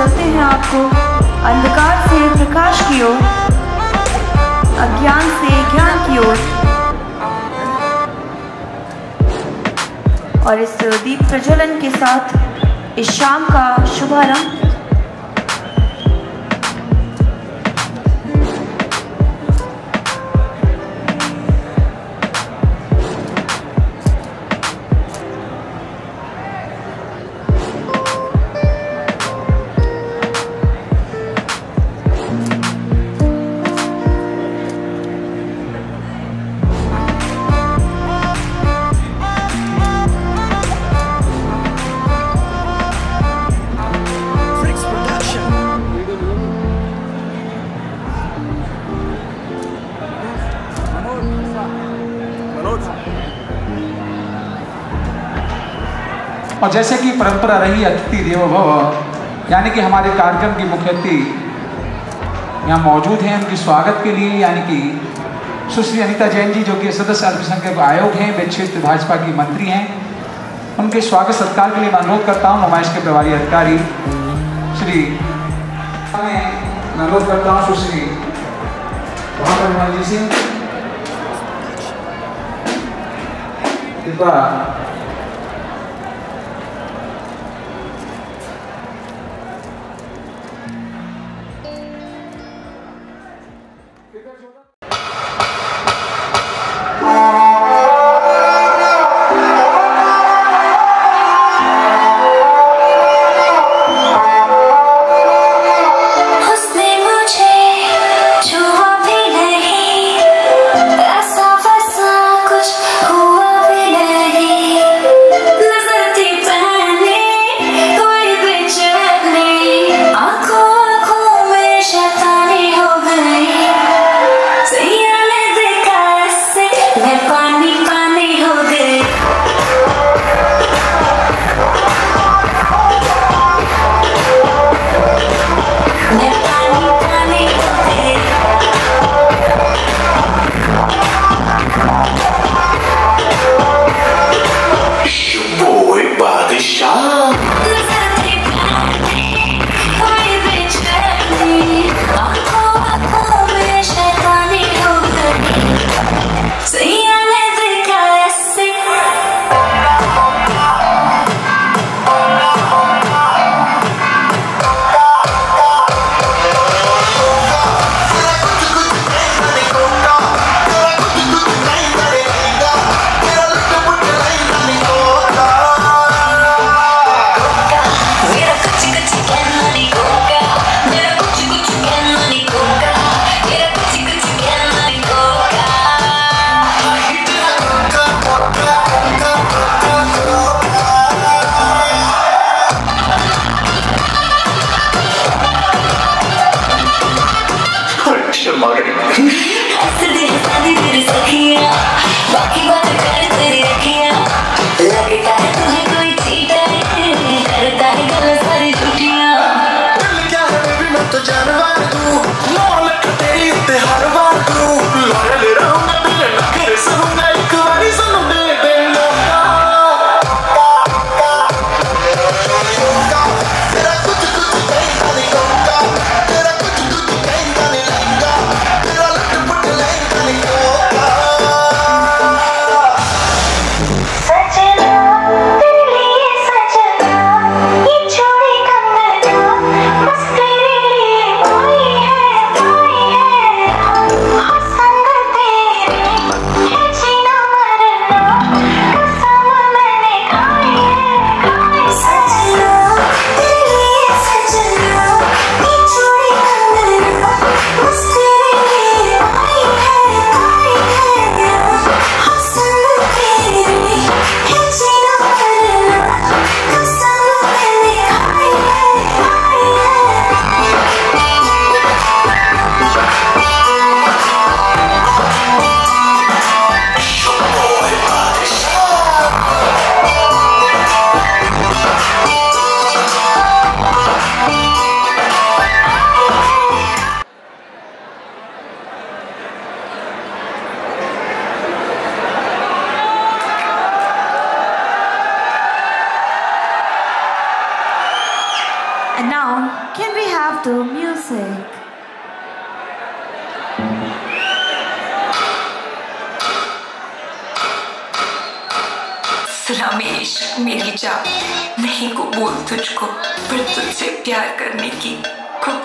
चलते हैं आपको। अंधकार से प्रकाश की ओर, अज्ञान से ज्ञान की ओर। और इस दीप प्रज्वलन के साथ इस शाम का शुभारंभ और जैसे कि परंपरा रही अतिथि देवो भव। यानी कि हमारे कार्यक्रम की मुख्य अतिथि यहाँ मौजूद हैं, उनके स्वागत के लिए, यानी कि सुश्री अनिता जैन जी, जो कि सदस्य अल्पसंख्यक आयोग हैं वे क्षेत्र भाजपा की मंत्री हैं। उनके स्वागत सत्कार के लिए मैं अनुरोध करता हूँ, नुमाइश के प्रभारी अधिकारी श्री मैं अनुरोध करता हूँ, सुश्री जी सिंह कृपया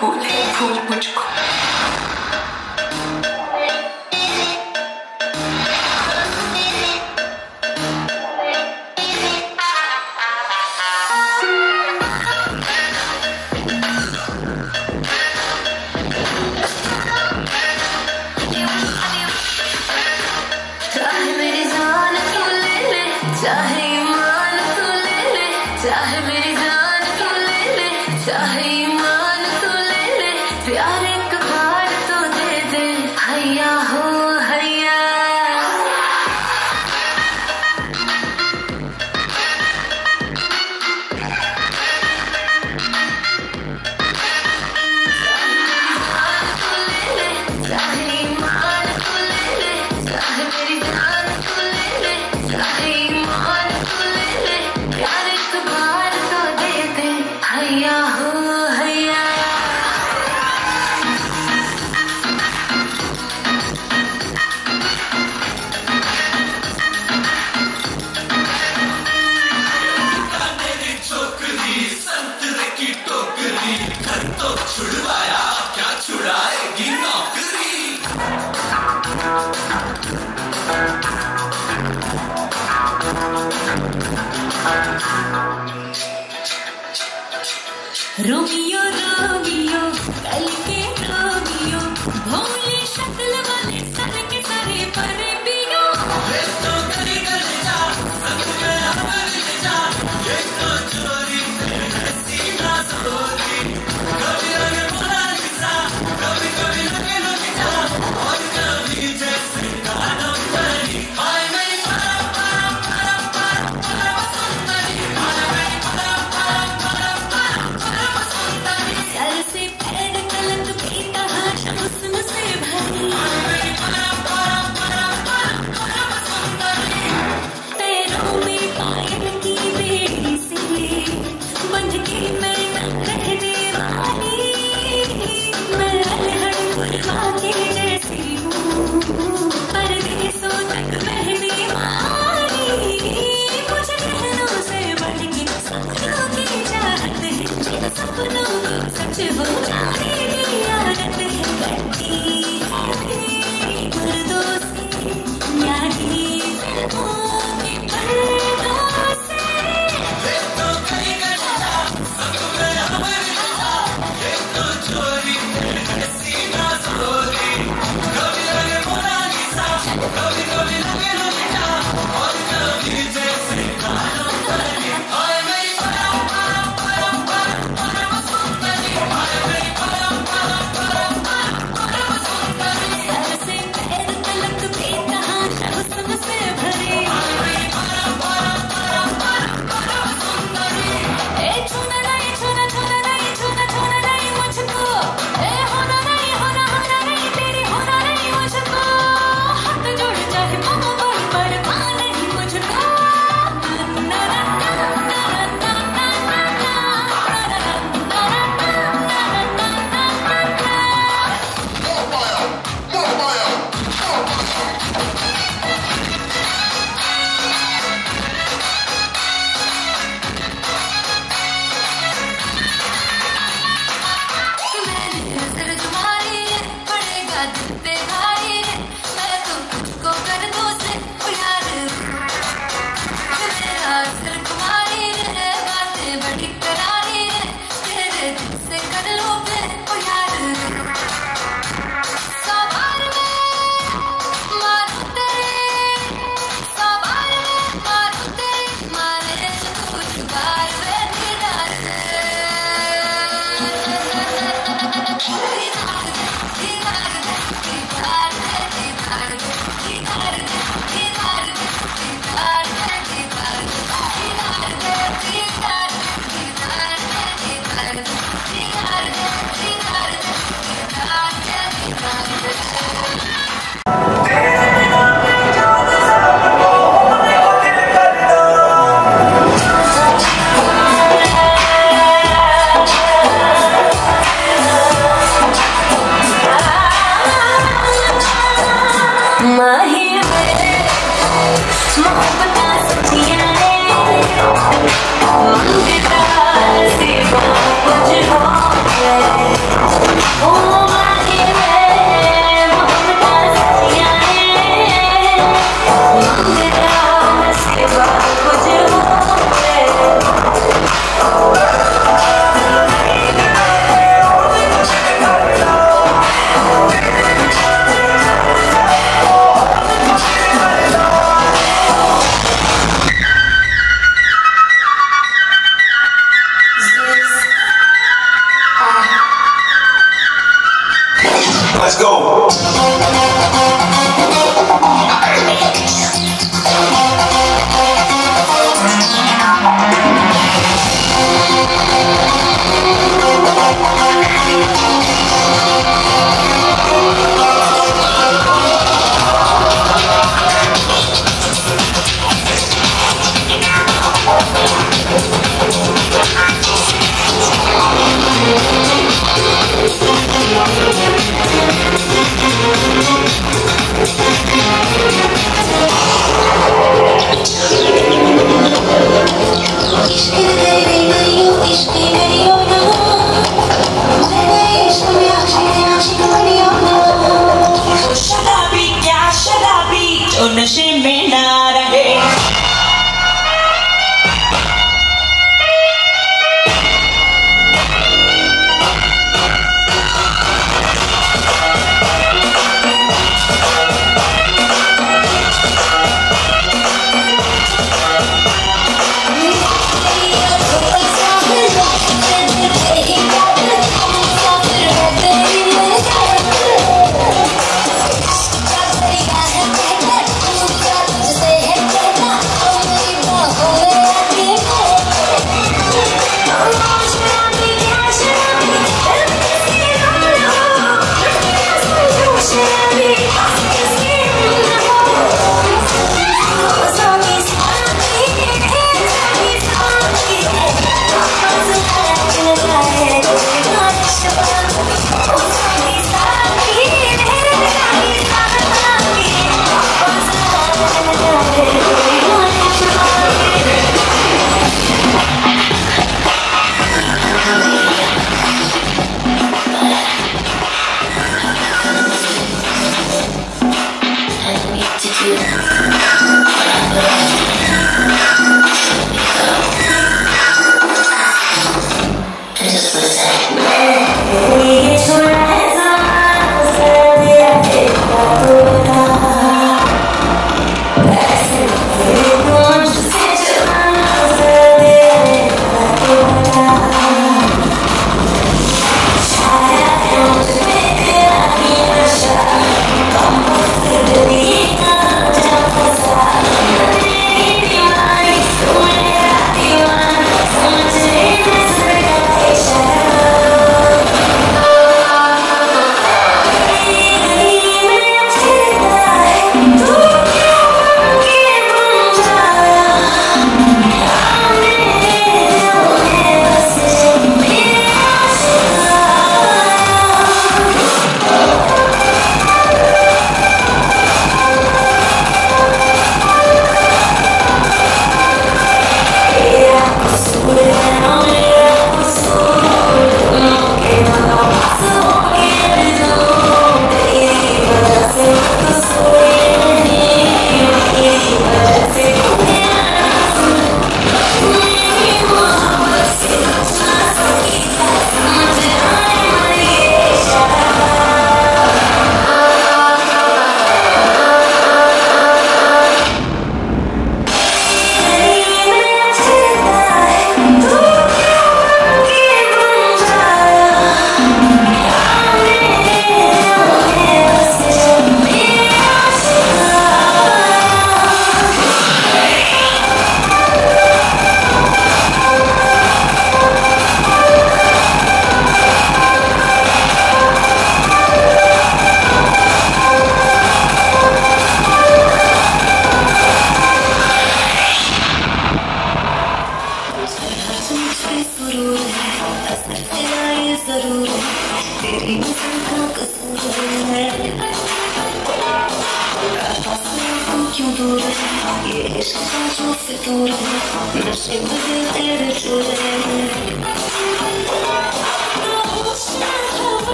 пуль, пуль, пучку.